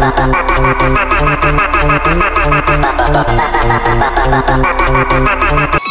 Thank you.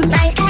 Nice.